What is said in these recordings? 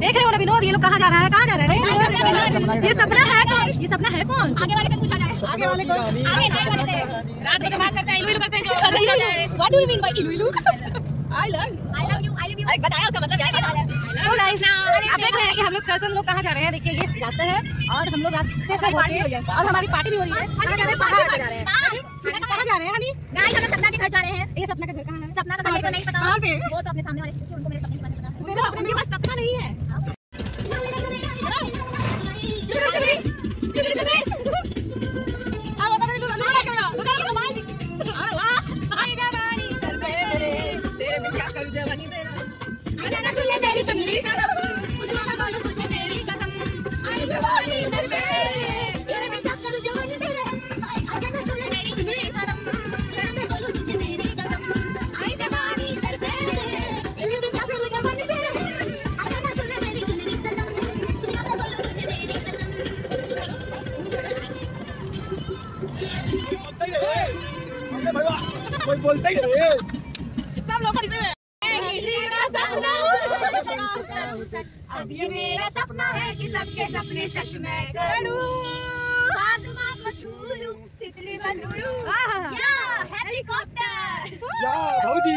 देख रहे हो ना विनोद ये लोग कहाँ जा रहा है? कहाँ जा रहा है? ये सपना है। कौन ये सपना है कौन? आगे वाले से पूछा जाए। आगे वाले कौन आगे साइड वाले से। रात को तो बात करते हैं इलू इलू करते हैं what do you mean by इलू इलू I love I love you I love you बताया उसका मतलब क्या है। तो गाइस आप देख रहे हैं कि हम लोग कज़न लोग कहाँ जा रहे हैं? देखिए ये रास्ता है और हम लोग रास्ते से होते हैं और हमारी पार्टी भी हो रही है। कहाँ जा रहे हैं? पहाड़ जा रहे हैं कहाँ जा रहे हैं हनी गाइस हम सपना के घर जा रहे हैं। ये सपना का घर कहाँ है? सपना का घर को नहीं पता वो तो अपने सामने वाले से पूछो उनको मेरे सपने के बारे में पता मेरे अपने पास सपना नहीं है। बोलता ही। है। सब लोग अब ये मेरा सपना है कि सबके सपने सच मैं करूँ। आसमां को छू लूँ तितली बन उड़ूं या हेलीकॉप्टर। या भाऊजी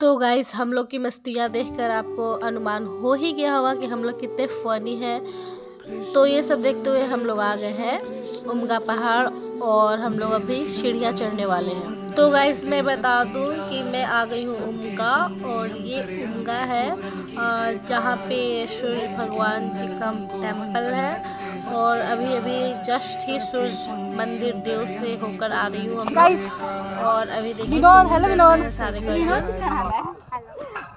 तो गाइस हम लोग की मस्तियाँ देखकर आपको अनुमान हो ही गया होगा कि हम लोग कितने फनी हैं। तो ये सब देखते हुए हम लोग आ गए हैं उमगा पहाड़ और हम लोग अभी सीढ़ियाँ चढ़ने वाले हैं। तो गाइस मैं बता दूँ कि मैं आ गई हूँ उमगा और ये उमगा है जहाँ पे सूर्य भगवान जी का टेंपल है और अभी अभी जस्ट ही सूर्य मंदिर देव से होकर आ रही हूँ हम लोग। और अभी देखिए सारे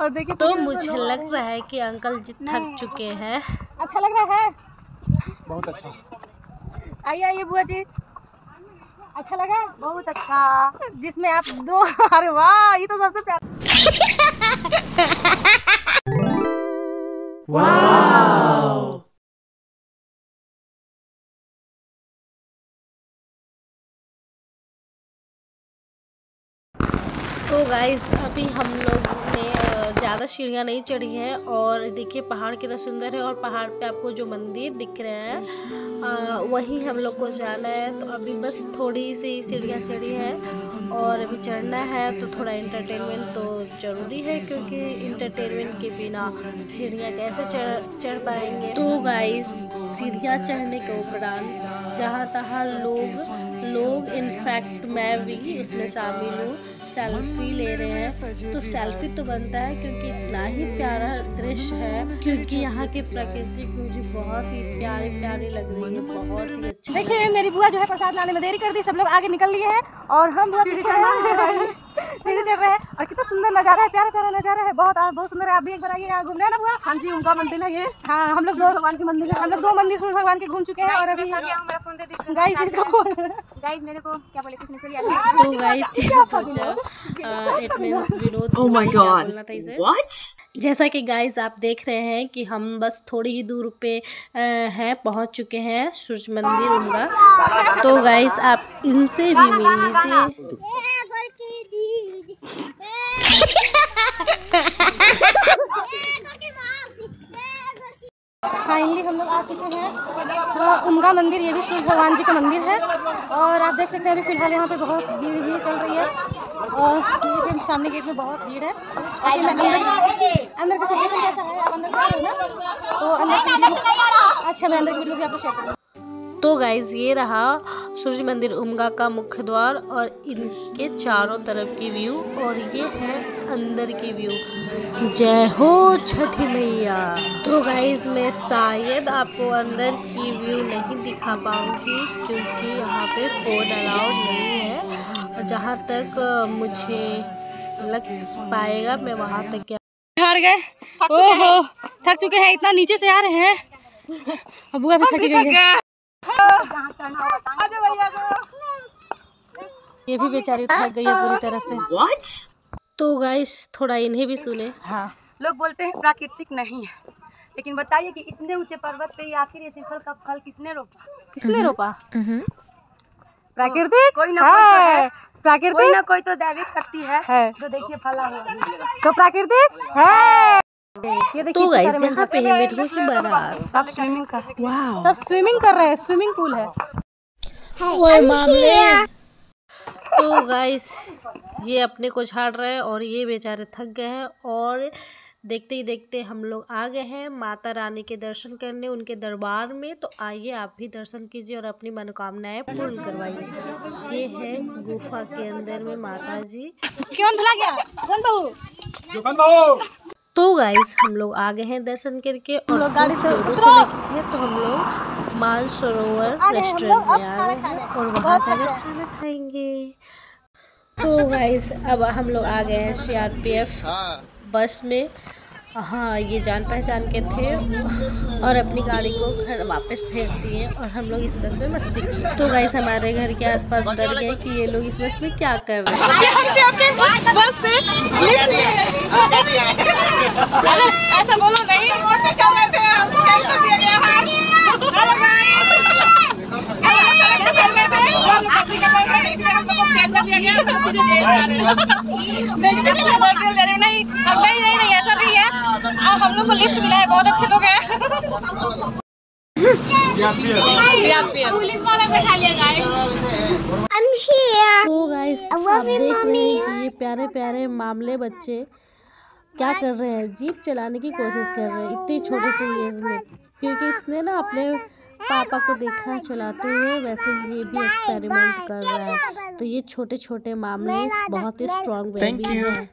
और देखिए तो मुझे लग रहा है कि अंकल जी थक चुके हैं। अच्छा लग रहा है। बहुत अच्छा। आइए आइए बुआ जी। अच्छा लगा? बहुत अच्छा। जिसमें आप दो अरे वाह ये तो सबसे प्यारा तो गाइस अभी हम लोग ज़्यादा सीढ़ियाँ नहीं चढ़ी हैं और देखिए पहाड़ कितना सुंदर है और पहाड़ पे आपको जो मंदिर दिख रहे हैं वहीं हम लोग को जाना है। तो अभी बस थोड़ी सी सीढ़ियाँ चढ़ी है और अभी चढ़ना है तो थोड़ा इंटरटेनमेंट तो ज़रूरी है क्योंकि इंटरटेनमेंट के बिना सीढ़ियाँ कैसे चढ़ चढ़ पाएँगे? तो गाइस सीढ़ियाँ चढ़ने के उपरांत जहाँ तहाँ लोग लोग इनफैक्ट मैं भी उसमें शामिल हूँ सेल्फी ले रहे हैं तो सेल्फी तो बनता है क्योंकि इतना ही प्यारा दृश्य है, क्योंकि यहाँ की प्रकृति मुझे बहुत ही प्यारी प्यारी लग रही है, बहुत ही अच्छी देखिए, मेरी बुआ जो है प्रसाद लाने में देरी कर दी, सब लोग आगे निकल लिए हैं और हम बुआ। सीढ़ी चढ़ रहे हैं और कितना सुंदर नज़ारा है प्यारा प्यारा नज़ारा है बहुत बहुत सुंदर है आप भी एक बार आइए यहाँ घूम रहे हैं ना बुआ? हाँ जी उनका मंदिर है ये। हाँ हम लोग दो भगवान के मंदिर है। हम लोग दो मंदिर सूर्य भगवान के घूम चुके हैं और अभी गाइस इसको गाइस मेरे को क्या बोले कुछ नहीं चलिए तो guys it means Vinod oh इसे। What? जैसा कि गाइस आप देख रहे हैं कि हम बस थोड़ी ही दूर पे हैं पहुँच चुके हैं सूर्य मंदिर उनका। तो गाइस आप इनसे भी मिल लीजिए। फाइनली हम लोग आ चुके हैं। हाँ, उनका मंदिर ये भी सूर्य भगवान जी का मंदिर है। और आप देख सकते हैं अभी फ़िलहाल यहाँ पे बहुत भीड़ भी चल रही है। और सामने गेट में बहुत भीड़ है। अंदर का कैसा है आप अंदर हो तो अंदर अच्छा मैं अंदर की वीडियो भी आपको शेयर करूँगी। तो गाइज़ ये रहा सूर्य मंदिर उमगा का मुख्य द्वार और इनके चारों तरफ़ की व्यू और ये है अंदर की व्यू जय हो छठी मैया। तो गाइज़ मैं शायद आपको अंदर की व्यू नहीं दिखा पाऊँगी क्योंकि यहाँ पे फ़ोन अलाउड नहीं है। और जहाँ तक मुझे लग पाएगा मैं वहाँ तक क्या हार गए। ओहो थक चुके हैं इतना नीचे से आ रहे हैं। अब बुआ भी थकी है ये भी बेचारी थक गई है पूरी तरह से। What? तो गाइस थोड़ा इन्हें भी सुने। हाँ। लोग बोलते हैं प्राकृतिक नहीं है। लेकिन बताइए कि इतने ऊँचे पर्वत पे ये आखिर ये शिखर का फल किसने रोपा? किसने रोपा? तो प्राकृतिक? कोई ना कोई तो है। कोई ना कोई तो दैविक शक्ति है। है। तो देखिए फला हुआ तो प्राकृतिक? है। तो गाइस यहाँ पे है मेढकों की बारात। सब स्विमिंग का सब स्विमिंग कर रहे हैं स्विमिंग पूल है। ओए मामले तो गाइस ये अपने को झाड़ रहे हैं और ये बेचारे थक गए हैं और देखते ही देखते हम लोग आ गए हैं माता रानी के दर्शन करने उनके दरबार में। तो आइए आप भी दर्शन कीजिए और अपनी मनोकामनाएँ पूर्ण करवाइए। ये है गुफा के अंदर में माता जी क्यों भुला गया? तो गाइस हम लोग आ गए हैं दर्शन करके और लोग गाड़ी से से हैं तो हम लोग मानसरोवर सरोवर रेस्टोरेंट में आ गए हैं और वहाँ जाकर खाना खाएँगे। तो गाइस अब हम लोग आ गए हैं सीआरपीएफ बस में। हाँ ये जान पहचान के थे और अपनी गाड़ी को घर वापस भेज दिए और हम लोग इस बस में मस्ती की। तो गाइस हमारे घर के आसपास डर गए कि ये लोग इस बस में क्या कर रहे हैं। ऐसा बोलो नहीं देखते नहीं हम लोग को लिफ्ट मिला है बहुत अच्छे लोग हैं। पुलिस वाला बैठा लिया तो गाइस आप देख रहे हैं कि ये प्यारे प्यारे मामले बच्चे क्या कर रहे हैं? जीप चलाने की कोशिश कर रहे हैं इतनी छोटे से एज में। क्योंकि इसने ना अपने पापा को देखा है चलाते हुए वैसे ये भी एक्सपेरिमेंट कर रहा है। तो ये छोटे छोटे मामले बहुत ही स्ट्रॉन्ग बेबी हैं।